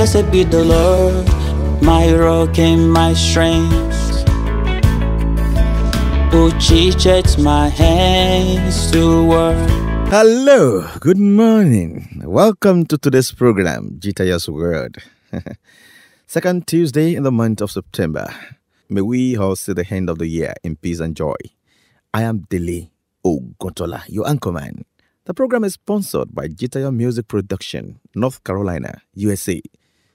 Blessed be the Lord, my rock and my strength, who teacheth my hands to work. Hello, good morning. Welcome to today's program, Jitayo's Word. Second Tuesday in the month of September. May we all see the end of the year in peace and joy. I am Dele Oguntola, your anchorman. The program is sponsored by Jitaya Music Production, North Carolina, USA.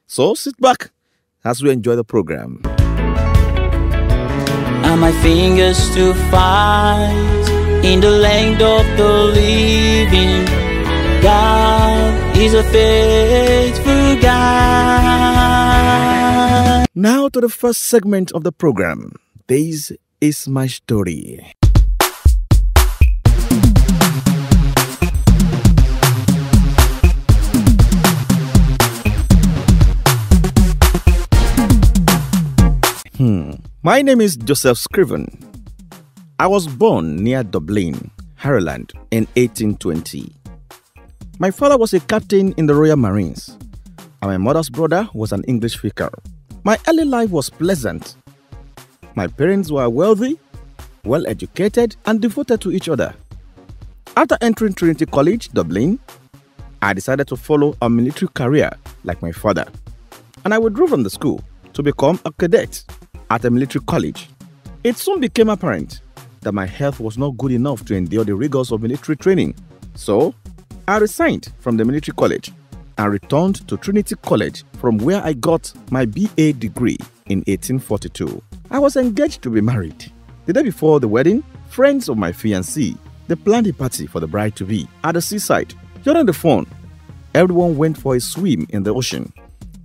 So sit back as we enjoy the program. and my fingers to in the land of the living. God is a faithful God. Now to the first segment of the program. This is my story. My name is Joseph Scriven. I was born near Dublin, Ireland in 1820. My father was a captain in the Royal Marines, and my mother's brother was an English vicar. My early life was pleasant. My parents were wealthy, well educated, and devoted to each other. After entering Trinity College, Dublin, I decided to follow a military career like my father, and I withdrew from the school to become a cadet at a military college. It soon became apparent that my health was not good enough to endure the rigors of military training. So, I resigned from the military college and returned to Trinity College from where I got my BA degree in 1842. I was engaged to be married. The day before the wedding, friends of my fiancée, they planned a party for the bride to be at the seaside. During the phone, everyone went for a swim in the ocean.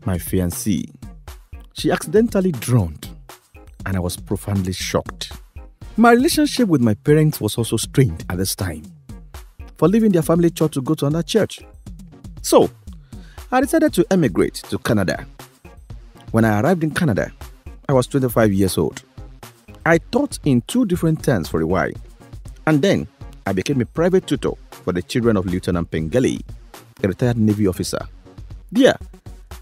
My fiancée, she accidentally drowned and I was profoundly shocked. My relationship with my parents was also strained at this time for leaving their family church to go to another church. So, I decided to emigrate to Canada. When I arrived in Canada, I was 25 years old. I taught in two different towns for a while, and then I became a private tutor for the children of Lieutenant Pengelley, a retired Navy officer. There,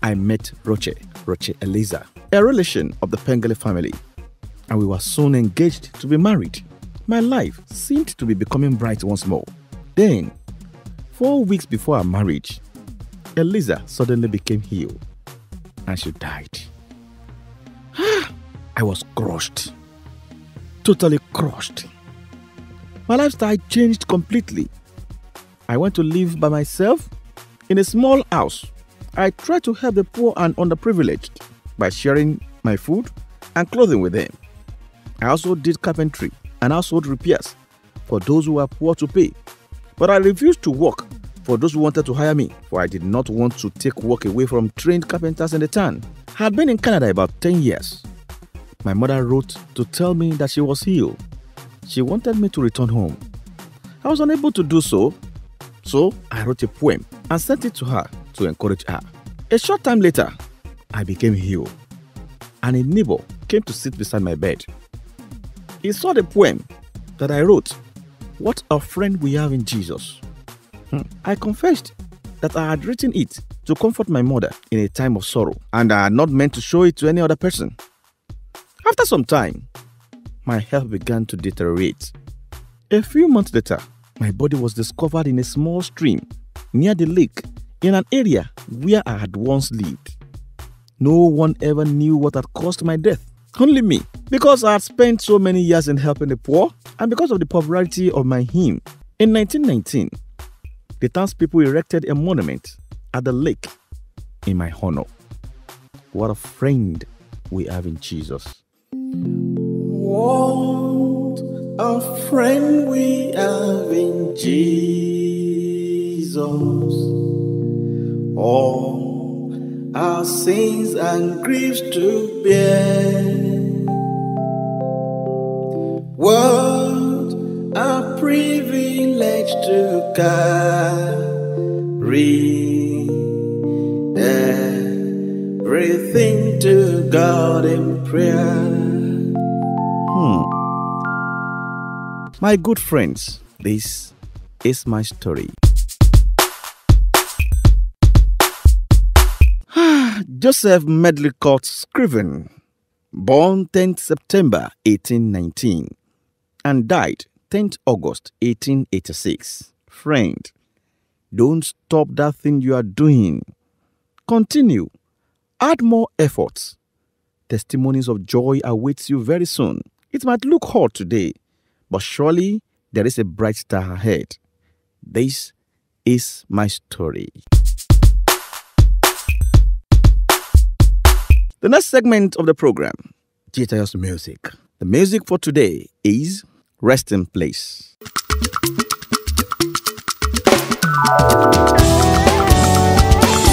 I met Roche, Roche Eliza, a relation of the Pengelley family, and we were soon engaged to be married. My life seemed to be becoming bright once more. Then, four weeks before our marriage, Eliza suddenly became ill and she died. I was crushed, totally crushed. My lifestyle changed completely. I went to live by myself in a small house. I tried to help the poor and underprivileged by sharing my food and clothing with them. I also did carpentry and household repairs for those who were poor to pay. But I refused to work for those who wanted to hire me, for I did not want to take work away from trained carpenters in the town. I had been in Canada about 10 years. My mother wrote to tell me that she was ill. She wanted me to return home. I was unable to do so, so I wrote a poem and sent it to her to encourage her. A short time later, I became ill, and a neighbor came to sit beside my bed. He saw the poem that I wrote, What a Friend We Have in Jesus. Hmm. I confessed that I had written it to comfort my mother in a time of sorrow, and I had not meant to show it to any other person. After some time, my health began to deteriorate. A few months later, my body was discovered in a small stream near the lake in an area where I had once lived. No one ever knew what had caused my death. Only me. Because I had spent so many years in helping the poor and because of the popularity of my hymn. In 1919, the townspeople erected a monument at the lake in my honor. What a friend we have in Jesus. What a friend we have in Jesus. All our sins and griefs to bear. What a privilege to carry everything to God in prayer. Hmm. My good friends, this is my story. Joseph Medlicott Scriven, born 10th September 1819 and died 10th August 1886. Friend, don't stop that thing you are doing. Continue. Add more efforts. Testimonies of joy awaits you very soon. It might look hard today, but surely there is a bright star ahead. This is my story. The next segment of the program, GTS Music. The music for today is Resting Place.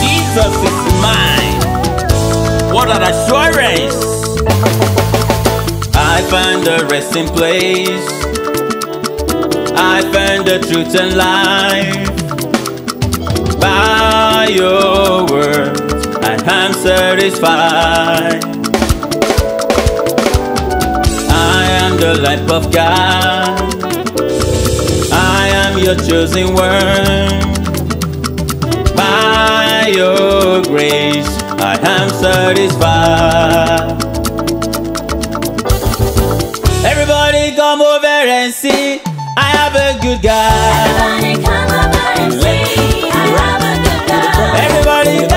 Jesus is mine. What an assurance! I find a resting place. I find the truth and life. By your words, I am satisfied. I am the lamp of God. I am your chosen one. By your grace, I am satisfied. Everybody come over and see. I have a good God. Everybody come over and see. I have a good God. Everybody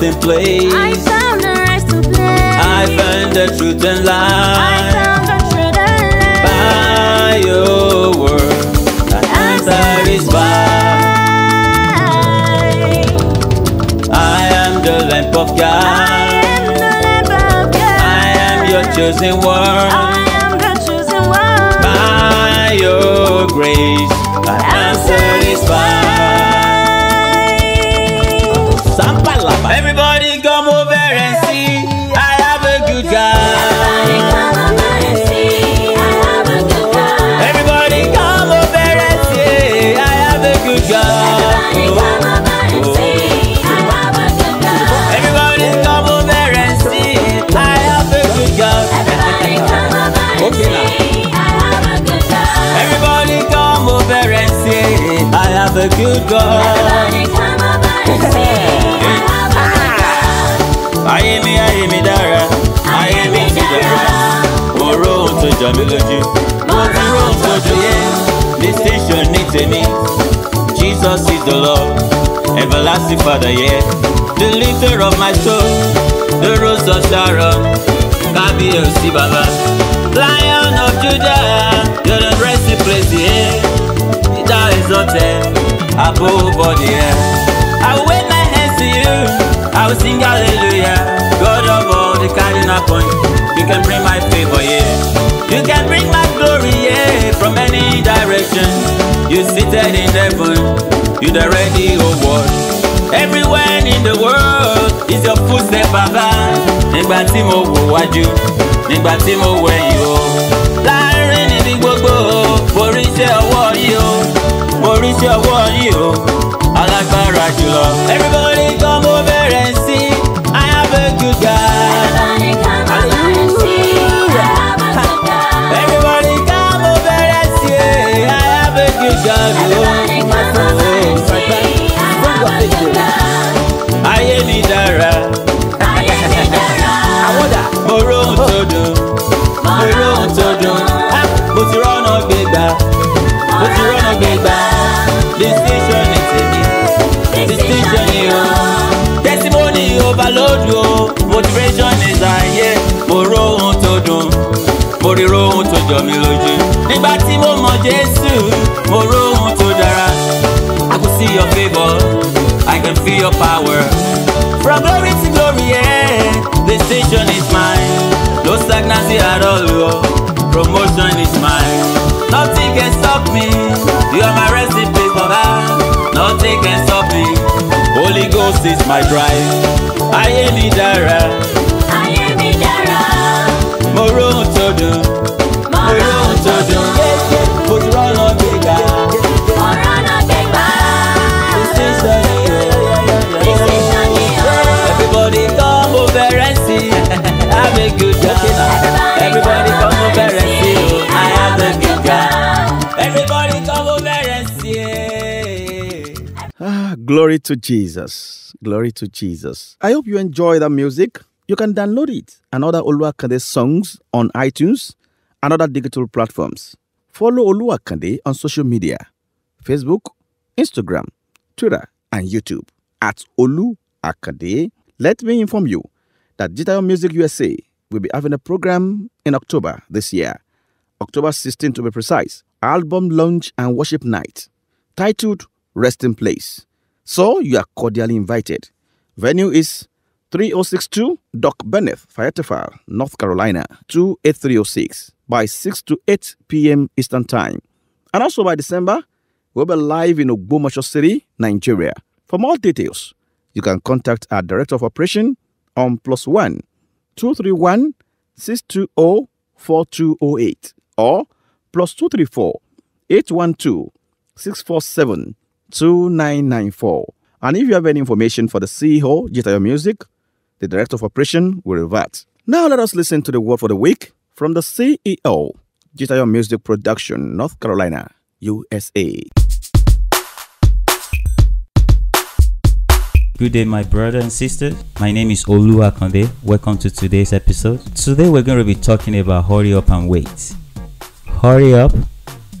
the resting I found the resting place. I found the truth and I life. found the truth and life. By your word, I am satisfied. I am the lamp of I God. am the lamp of God. I am your chosen one. Everybody come over and see. I have a good Everybody God. come over and see. I have a good God. Everybody come over and see. I have a good Everybody come God. over and see. Jọ mí lójú, mo ti róhun tó jọ yẹ. Distinction ní tèmi, Jesus is the Lord, everlasting Father, yeah. The lifter of my soul, the rose of Sharon, kábíyèsí bàbá. Lion of Judah, you're the resting place, yeah. Thou exalted above all the earth. I will wave my hands to you. I will sing hallelujah. God of all the cardinal points. You can bring my favor, yeah. Can bring my glory, yeah. From any direction. You seated in heaven. You the whole world. Everywhere in the world is your footstep, Baba. Nígbà tí mo wò wájú, nígbà tí mo wẹ̀yìn o. Láàárín níbi gbogbo, mo rí iṣẹ́ ọwọ́ yìí o. Mo rí iṣẹ́ ọwọ́ yìí o. Alágbára jùlọ. Everybody come over and see. Jọ mí lójú. Nígbà tí mo mọ Jésù, mo róhun tó dára. I could see your favour. I can feel your power. From glory to glory, yeah. This station is mine. No stagnancy at all, oh. Promotion is mine. Nothing can stop me. You are my place, Baba. Nothing can stop me. Holy Ghost. is my drive. Ayé mi dára, ayé mi dára. mo róhun tó dùn, glory to Jesus. Glory to Jesus. I hope you enjoy the music. You can download it and other Olu Akande songs on iTunes and other digital platforms. Follow Olu Akande on social media Facebook, Instagram, Twitter, and YouTube at Olu Akande. Let me inform you that Digital Music USA will be having a program in October this year, October 16 to be precise, album launch and worship night titled Resting Place. So you are cordially invited. Venue is 3062 Doc Bennett, Fayetteville, North Carolina, 28306 by 6 to 8 p.m. Eastern Time. And also by December, we'll be live in Ogbomoso City, Nigeria. For more details, you can contact our Director of Operation on plus one 231 620 4208 or plus 234 812 647 2994. And if you have any information for the CEO, Jitayo Music, the Director of Operation will revert. Now let us listen to the word for the week from the CEO, Jitayo Music Production, North Carolina, USA. Good day, my brother and sister. My name is Olu Akande. Welcome to today's episode. Today, we're going to be talking about hurry up and wait. Hurry up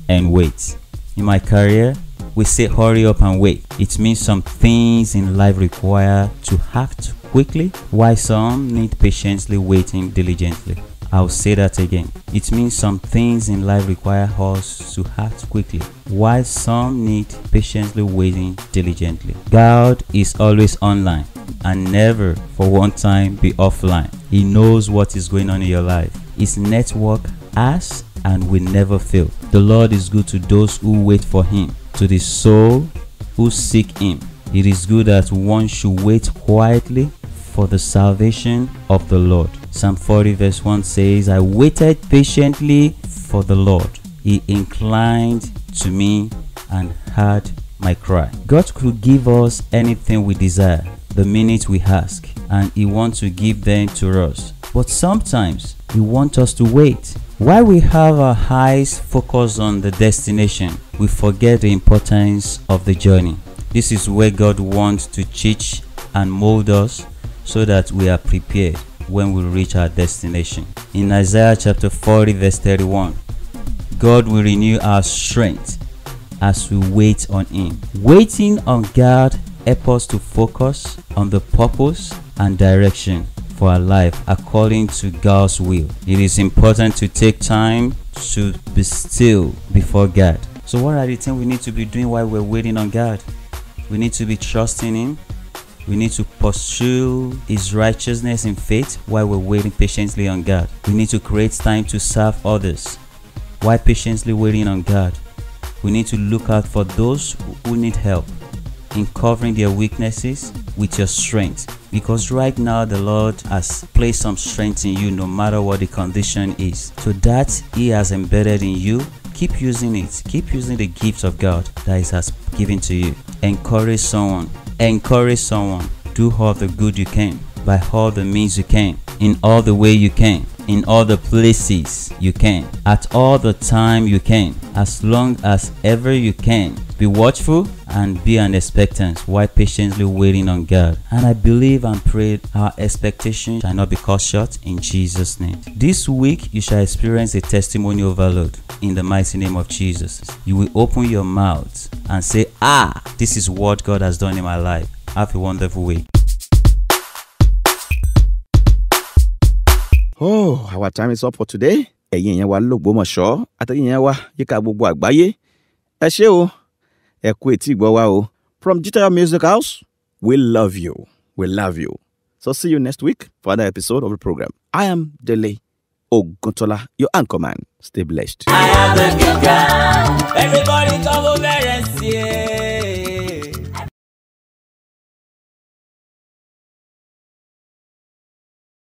and wait. In my career, we say hurry up and wait. It means some things in life require to act quickly, while some need patiently waiting diligently. I'll say that again. It means some things in life require us to act quickly, while some need patiently waiting diligently. God is always online and never for one time be offline. He knows what is going on in your life. His network has and will never fail. The Lord is good to those who wait for Him, to the soul who seek Him. It is good that one should wait quietly for the salvation of the Lord. Psalm 40, verse 1 says, I waited patiently for the Lord. He inclined to me and heard my cry. God could give us anything we desire the minute we ask, and He wants to give them to us. But sometimes He wants us to wait. While we have our eyes focused on the destination, we forget the importance of the journey. This is where God wants to teach and mold us so that we are prepared when we reach our destination. In Isaiah chapter 40, verse 31, God will renew our strength as we wait on Him. Waiting on God helps us to focus on the purpose and direction for our life according to God's will. It is important to take time to be still before God. So, what are the things we need to be doing while we're waiting on God? We need to be trusting Him. We need to pursue His righteousness in faith while we're waiting patiently on God. We need to create time to serve others while patiently waiting on God. We need to look out for those who need help in covering their weaknesses with your strength. Because right now, the Lord has placed some strength in you no matter what the condition is. So that He has embedded in you, keep using it. Keep using the gifts of God that He has given to you. Encourage someone. Encourage someone. Do all the good you can by all the means you can, in all the way you can, in all the places you can, at all the time you can, as long as ever you can. Be watchful and be an expectant while patiently waiting on God. And I believe and pray our expectation shall not be cut short in Jesus' name. This week you shall experience a testimony overload in the mighty name of Jesus. You will open your mouth and say, Ah, this is what God has done in my life. Have a wonderful week. Oh, our time is up for today. Ẹ̀yin yẹn wa lógbómọ̀ṣọ́ àtẹ̀yin yẹn wa yíká gbogbo àgbáyé. Ẹ ṣé o, ẹ kú etí wa o. From Jitayo Music House, we love you. We love you. So see you next week for another episode of the program. I am Dele Oguntola, your anchor man. Stay blessed. I have a good time. Everybody come over and see.